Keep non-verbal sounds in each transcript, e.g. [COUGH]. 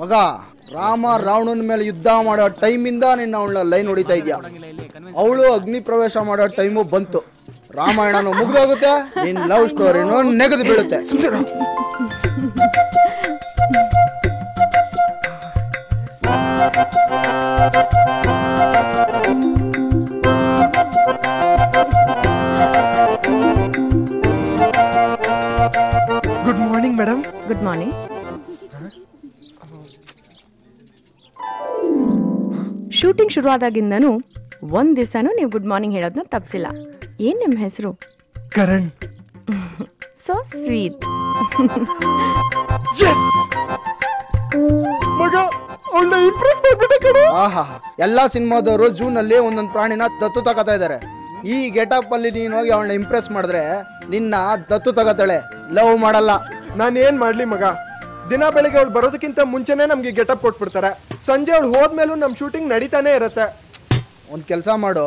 ಮಗ ರಾಮ ರಾವಣನ ಮೇಲೆ ಯುದ್ಧ ಮಾಡೋ ಟೈಮಿಂದ ನಿನ್ನ ಅವಳ ಲೈನ್ ಹೊಡಿತಾ ಇದೆಯಾ? ಅವಳು ಅಗ್ನಿ ಪ್ರವೇಶ ಮಾಡೋ ಟೈಮು ಬಂತು. ರಾಮಾಯಣನು ಮುಗ್ದೋಗುತ್ತೆ ನಿನ್ ಲವ್ ಸ್ಟೋರಿನೂ ನೆಗೆದು ಬೀಳುತ್ತೆ. Good morning madam good morning shooting ಶುರುವಾದಾಗಿಂದನೂ ಒಂದು ದಿವಸನೂ ನೀವು ಗುಡ್ ಮಾರ್ನಿಂಗ್ ಹೇಳೋದನ್ನ ತಪ್ಪಿಸಿಲ್ಲ ಏನು ನಿಮ್ಮ ಹೆಸರು? ಕರಣ್. [LAUGHS] ಸೊ ಸ್ವೀಟ್ [LAUGHS] ಮಗ ಅವಳ ಇಂಪ್ರೆಸ್ ಮಾಡ್ಬಿಟ್ಟೆ ಕಣೋ. ಆಹಾ ಎಲ್ಲಾ ಸಿನಿಮಾದವರು ಜೂನ್ ಅಲ್ಲಿ ಒಂದೊಂದು ಪ್ರಾಣಿನ ದತ್ತು ತಗೋತಾ ಇದಾರೆ. ಈ ಗೆಟಪ್ ಅಲ್ಲಿ ನೀನ್ ಹೋಗಿ ಅವಳನ್ನ ಇಂಪ್ರೆಸ್ ಮಾಡಿದ್ರೆ ನಿನ್ನ ದತ್ತು ತಗೋತಾಳೆ. ಲವ್ ಮಾಡಲ್ಲ. ನಾನು ಏನ್ ಮಾಡ್ಲಿ ಮಗ? ದಿನ ಬೆಳಿಗ್ಗೆ ಅವಳು ಬರೋದಕ್ಕಿಂತ ಮುಂಚೆನೆ ನಮ್ಗೆ ಗೆಟಪ್ ಕೊಟ್ಬಿಡ್ತಾರೆ. ಸಂಜೆ ಅವಳು ಹೋದ್ಮೇಲೂ ನಮ್ ಶೂಟಿಂಗ್ ನಡೀತಾನೆ ಇರುತ್ತೆ. ಒಂದು ಕೆಲಸ ಮಾಡು.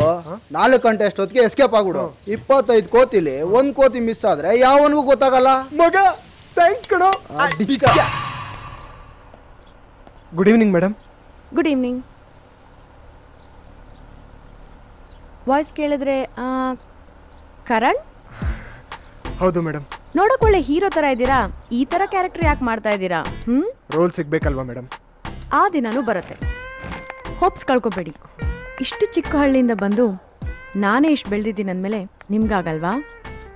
ನಾಲ್ಕು ಗಂಟೆ ಅಷ್ಟೊತ್ತಿಗೆ ಎಸ್ಕೇಪ್ ಆಗ್ಬಿಡು. ಇಪ್ಪತ್ತೈದು ಕೋತಿಲಿ ಒಂದ್ ಕೋತಿ ಮಿಸ್ ಆದ್ರೆ ಯಾವನಿಗೂ ಗೊತ್ತಾಗಲ್ಲ. ಮಗ ಥ್ಯಾಂಕ್ಸ್ ಕಣೋ. Good evening madam good evening voice ಕೇಳಿದ್ರೆ ಕರಣ್? ಹೌದು ಮೇಡಮ್ ನೋಡಕ್ ಒಳ್ಳೆ ಹೀರೋ ತರ ಇದ್ದೀರಾ? ಈ ತರ ಕ್ಯಾರೆಕ್ಟರ್ ಯಾಕೆ ಮಾಡ್ತಾ ಇದ್ದೀರಾ? ಹ್ಮ್? ರೋಲ್ ಸಿಗ್ಬೇಕಲ್ವಾ ಮೇಡಮ್ ಆ ದಿನನೂ ಬರುತ್ತೆ. ಹೋಪ್ಸ್ ಕಳ್ಕೊಬೇಡಿ. ಇಷ್ಟು ಚಿಕ್ಕ ಹಳ್ಳಿಯಿಂದ ಬಂದು ನಾನೇ ಇಷ್ಟು ಬೆಳೆದಿದ್ದೀನಿ ಅಂದಮೇಲೆ ನಿಮ್ಗಾಗಲ್ವಾ?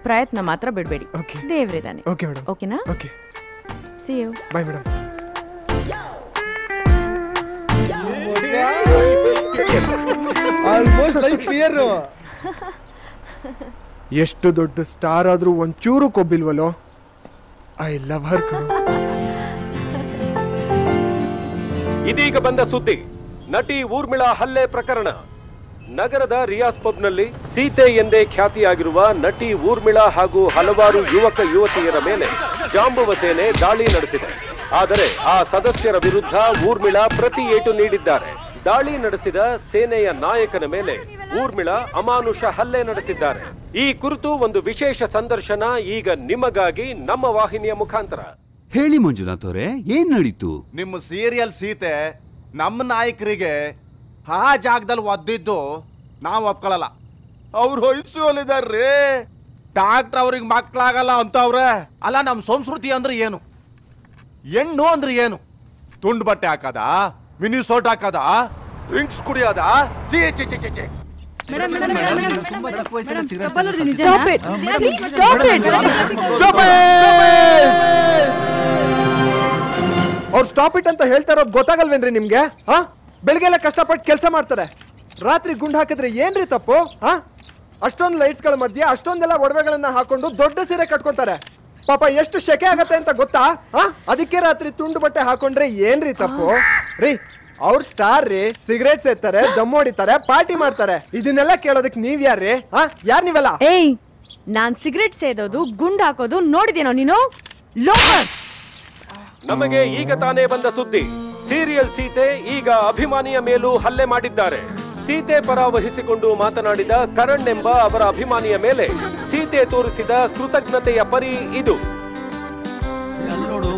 ಪ್ರಯತ್ನ ಮಾತ್ರ ಬಿಡಬೇಡಿ. ದೇವ್ರಿದ್ದಾನೆ ಓಕೆ ಮೇಡಮ್ ಓಕೆನಾ? Okay see you bye madam almost life clear ಎಷ್ಟು ದೊಡ್ಡ ಸ್ಟಾರ್ ಆದ್ರೂ ಒಂಚೂರು ಕೊಬ್ಬಿಲ್ವಲ್ಲೋ? ಐ ಲವ್ ಹರ್ ಕಣೋ. ಇದೀಗ ಬಂದ ಸುದ್ದಿ. ನಟಿ ಊರ್ಮಿಳಾ ಹಲ್ಲೆ ಪ್ರಕರಣ. ನಗರದ ರಿಯಾಸ್ ಪಬ್ನಲ್ಲಿ ಸೀತೆ ಎಂದೇ ಖ್ಯಾತಿಯಾಗಿರುವ ನಟಿ ಊರ್ಮಿಳಾ ಹಾಗೂ ಹಲವಾರು ಯುವಕ ಯುವತಿಯರ ಮೇಲೆ ಜಾಂಬುವ ಸೇನೆ ದಾಳಿ ನಡೆಸಿದೆ. ಆದರೆ ಆ ಸದಸ್ಯರ ವಿರುದ್ಧ ಊರ್ಮಿಳಾ ಪ್ರತಿ ಏಟು ನೀಡಿದ್ದಾರೆ. ದಾಳಿ ನಡೆಸಿದ ಸೇನೆಯ ನಾಯಕನ ಮೇಲೆ ಊರ್ಮಿಳಾ ಅಮಾನುಷ ಹಲ್ಲೆ ನಡೆಸಿದ್ದಾರೆ. ಈ ಕುರಿತು ಒಂದು ವಿಶೇಷ ಸಂದರ್ಶನ ಈಗ ನಿಮಗಾಗಿ ನಮ್ಮ ವಾಹಿನಿಯ ಮುಖಾಂತರ. ಹೇಳಿ ಮಂಜುನಾಥ್ ಅವರೇ ಏನ್ ನಡೀತು? ನಿಮ್ಮ ಸೀರಿಯಲ್ ಸೀತೆ ನಮ್ಮ ನಾಯಕರಿಗೆ ಆ ಜಾಗದಲ್ಲಿ ಒದ್ದಿದ್ದು ನಾವು ಒಪ್ಕೊಳ್ಳಲ್ಲ. ಅವ್ರು ಹೊಯ್ಸೋಲಿದಾರ್ರಿ ಡಾಕ್ಟರ್ ಅವ್ರಿಗೆ ಮಕ್ಕಳಾಗಲ್ಲ ಅಂತವ್ರೆ. ಅಲ್ಲ ನಮ್ಮ ಸಂಸ್ಕೃತಿ ಅಂದ್ರೆ ಏನು? ಹೆಣ್ಣು ಅಂದ್ರೆ ಏನು? ತುಂಡು ಬಟ್ಟೆ ಹಾಕದ? ಮಿನಿ ಸೋಟ್ ಹಾಕದ? ಡ್ರಿಂಕ್ಸ್ ಕುಡಿಯೋದ? ಸ್ಟಾಪ್ ಚಿ ಚಿ ಚಿ ಚಿ ಸ್ಟಾಪ್ ಇಟ್ ಸ್ಟಾಪ್ ಇಟ್ ಅಂತ ಹೇಳ್ತಾ ಇರೋದು ಗೊತ್ತಾಗಲ್ವೇನ್ರಿ ನಿಮ್ಗೆ? ಹಾ? ಬೆಳಿಗ್ಗೆ ಎಲ್ಲ ಕಷ್ಟಪಟ್ಟು ಕೆಲಸ ಮಾಡ್ತಾರೆ. ರಾತ್ರಿ ಗುಂಡು ಹಾಕಿದ್ರೆ ಏನ್ರಿ ತಪ್ಪು? ಹಾ? ಅಷ್ಟೊಂದು ಲೈಟ್ಸ್ಗಳ ಮಧ್ಯೆ ಅಷ್ಟೊಂದೆಲ್ಲ ಒಡವೆಗಳನ್ನ ಹಾಕೊಂಡು ದೊಡ್ಡ ಸೀರೆ ಕಟ್ಕೊತಾರೆ. ಪಾಪ ಎಷ್ಟು ಶೆಕೆ ಆಗತ್ತೆ ಅಂತ ಗೊತ್ತಾ? ಹಾ? ಅದಕ್ಕೆ ರಾತ್ರಿ ತುಂಡು ಬಟ್ಟೆ ಹಾಕೊಂಡ್ರೆ ಏನ್ರಿ ತಪ್ಪು? ರೀ, ಅವ್ರ ಸ್ಟಾರ್ ರೀ ಸಿಗರೇಟ್ ಸೇರ್ತಾರೆ ದಮ್ ಹೊಡಿತಾರೆ ಪಾರ್ಟಿ ಮಾಡ್ತಾರೆ. ಇದನ್ನೆಲ್ಲ ಕೇಳೋದಕ್ಕೆ ನೀವ್ ಯಾರ್ರಿ? ಹಾ? ಯಾರ್ ನೀವೆಲ್ಲ? ಏಯ್, ನಾನ್ ಸಿಗರೇಟ್ ಸೇದೋದು, ಗುಂಡ್ ಹಾಕೋದು ನೋಡಿದೇನೋ ನೀನು? ಲೋಕರ್ ನಮಗೆ ಈಗ ತಾನೇ ಬಂದ ಸುದ್ದಿ. ಸೀರಿಯಲ್ ಸೀತೆ ಈಗ ಅಭಿಮಾನಿಯ ಮೇಲೂ ಹಲ್ಲೆ ಮಾಡಿದ್ದಾರೆ. ಸೀತೆ ಪರ ವಹಿಸಿಕೊಂಡು ಮಾತನಾಡಿದ ಕರಣ್ ಎಂಬ ಅವರ ಅಭಿಮಾನಿಯ ಮೇಲೆ ಸೀತೆ ತೋರಿಸಿದ ಕೃತಜ್ಞತೆಯ ಪರಿ ಇದು. ನೋಡು